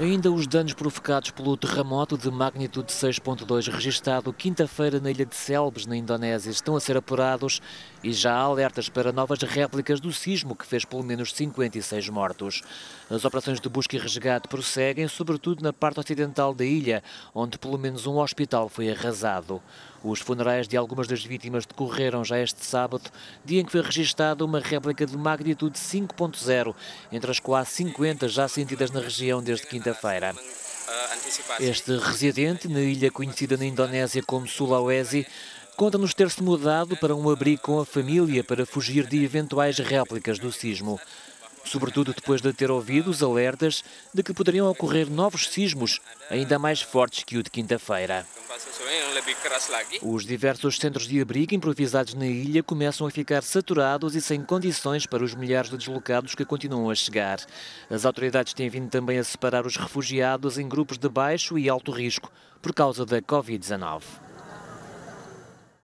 Ainda os danos provocados pelo terremoto de magnitude 6.2 registado quinta-feira na ilha de Celbes, na Indonésia, estão a ser apurados e já há alertas para novas réplicas do sismo que fez pelo menos 56 mortos. As operações de busca e resgate prosseguem, sobretudo na parte ocidental da ilha, onde pelo menos um hospital foi arrasado. Os funerais de algumas das vítimas decorreram já este sábado, dia em que foi registada uma réplica de magnitude 5.0, entre as quase 50 já sentidas na região desde quinta-feira. Este residente, na ilha conhecida na Indonésia como Sulawesi, conta-nos ter-se mudado para um abrigo com a família para fugir de eventuais réplicas do sismo sobretudo depois de ter ouvido os alertas de que poderiam ocorrer novos sismos ainda mais fortes que o de quinta-feira. Os diversos centros de abrigo improvisados na ilha começam a ficar saturados e sem condições para os milhares de deslocados que continuam a chegar. As autoridades têm vindo também a separar os refugiados em grupos de baixo e alto risco por causa da Covid-19.